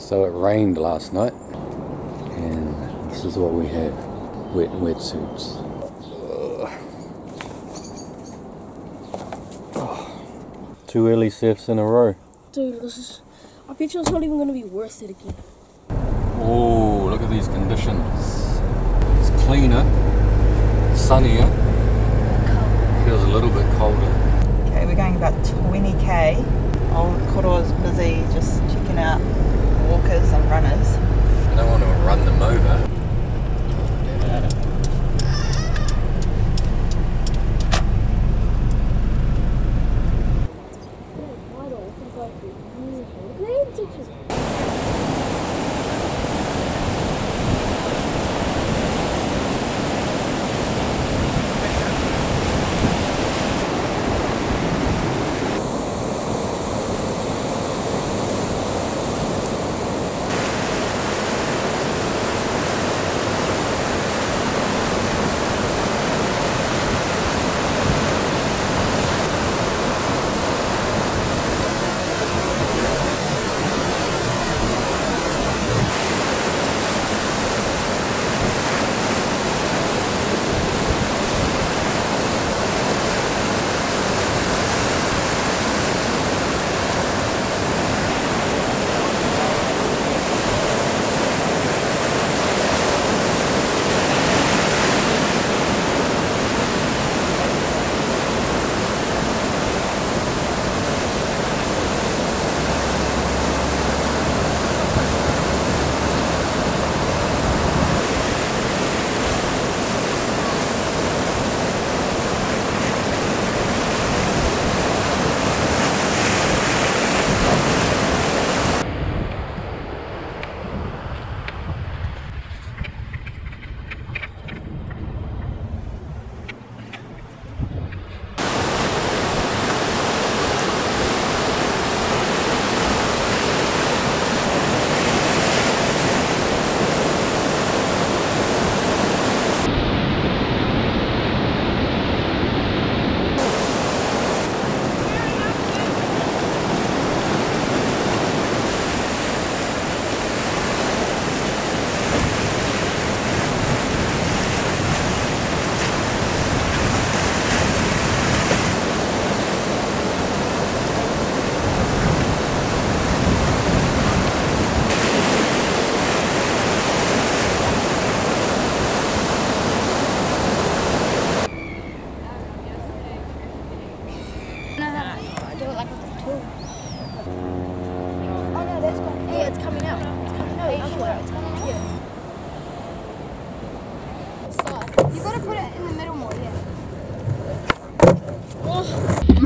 So it rained last night, and this is what we have wet wetsuits. Two early surfs in a row. Dude, this is. I bet you it's not even gonna be worth it again. Oh, look at these conditions. It's cleaner, sunnier, feels a little bit colder. Okay, we're going about 20k. Old Koro's busy just checking out walkers and runners.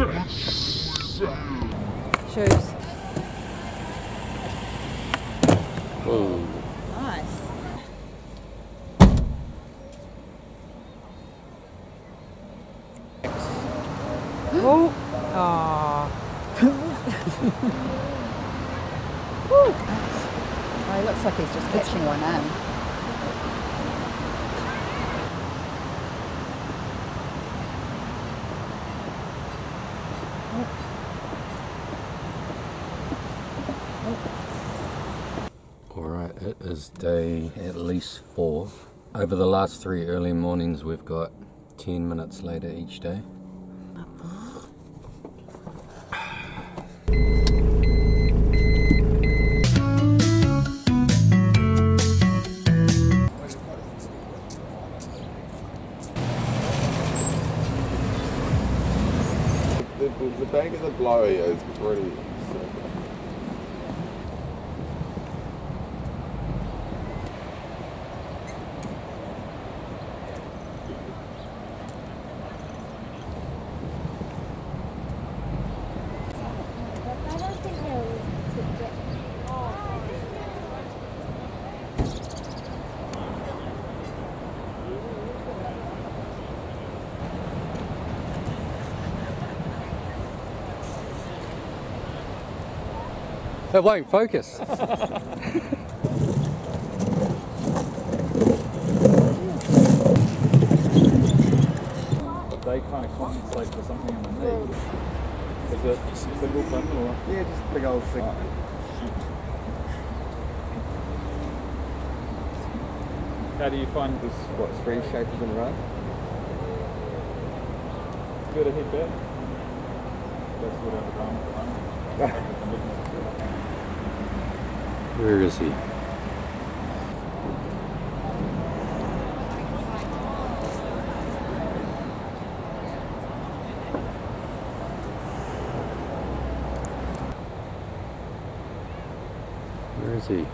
Shoes. Whoa. Nice. oh. Aw. Woo. Oh, he looks like he's just catching one in. Alright, it is day at least four. Over the last three early mornings, we've got 10 minutes later each day. The, the, the bank of the blowy is pretty. It won't focus. but they kind of compensate for something underneath. Is it a or? Yeah, just a big old thing. How do you find this? What, three shapers in a row? Good a hit bet. That's what I've done. Where is he? Where is he?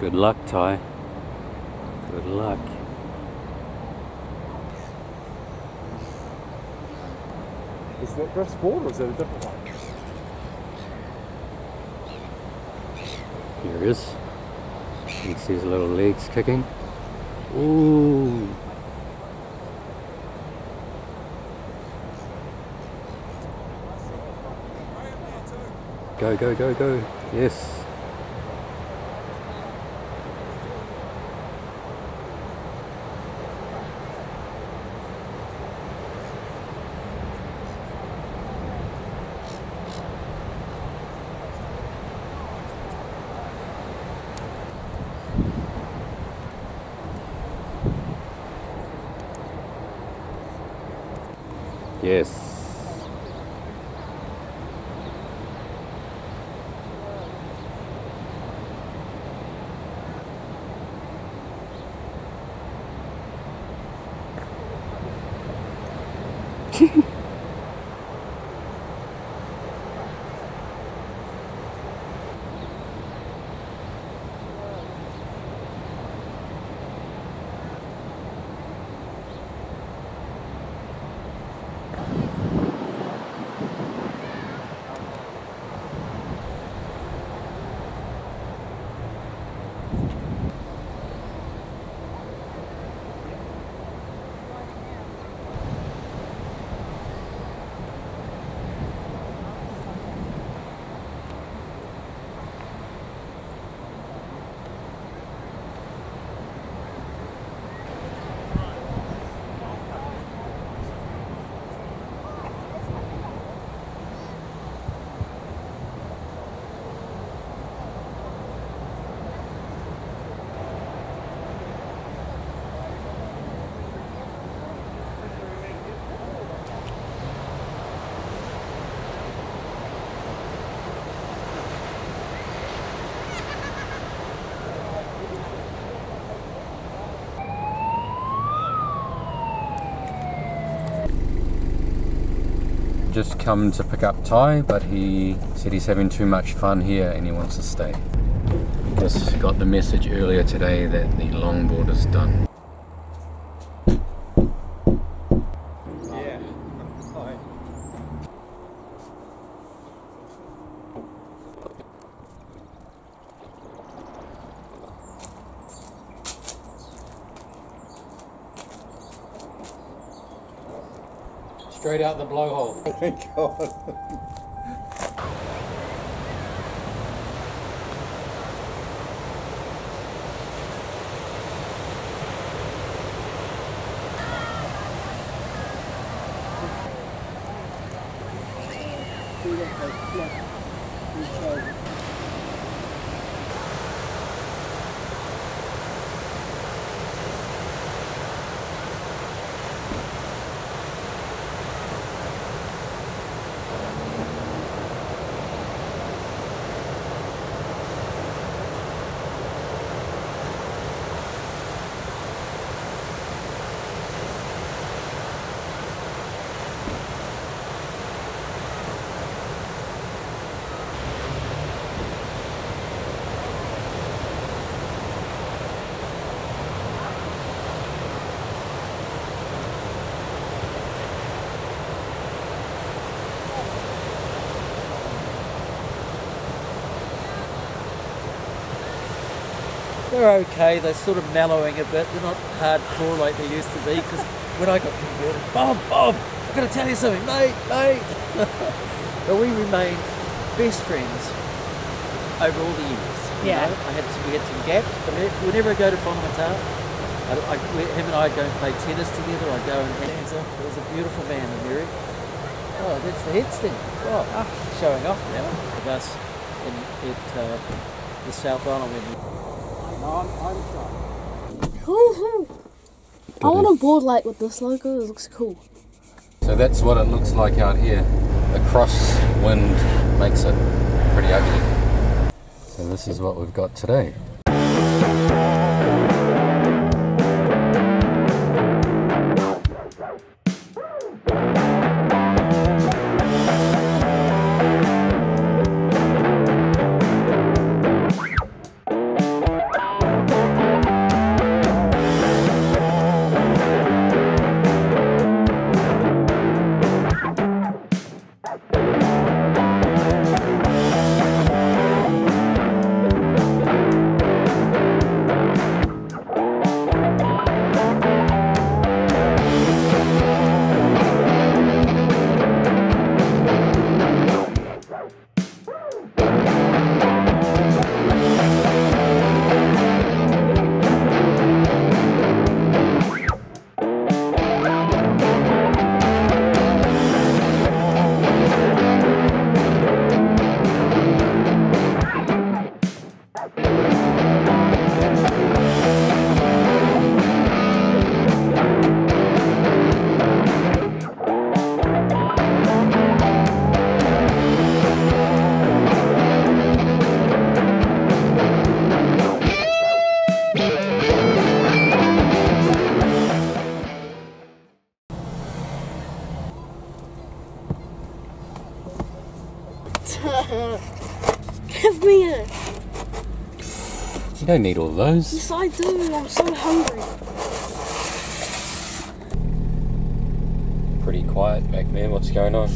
Good luck, Tai. Good luck. Is that grass board or is that a different one? Here he is. You can see his little legs kicking. Ooh. Go, go, go, go. Yes. Yes. Just come to pick up Tai, but he said he's having too much fun here and he wants to stay. Just got the message earlier today that the longboard is done. Straight out the blowhole. Thank God. They're okay. They're sort of mellowing a bit. They're not hardcore like they used to be. Because when I got converted, Bob, Bob, I've got to tell you something, mate, mate. but we remained best friends over all the years. you Yeah. know. I had some, we had some gaps, but whenever I go to Whangamata, I, I, him and I go and play tennis together. I go and hands. It was a beautiful man, America. Oh, that's the head sting. Oh, showing off now of us in at uh, the South Island. When Woohoo! I want a board like with this logo. It looks cool. So that's what it looks like out here. The crosswind makes it pretty ugly. So this is what we've got today. Don't need all those. Yes, I do. I'm so hungry. Pretty quiet back there. What's going on?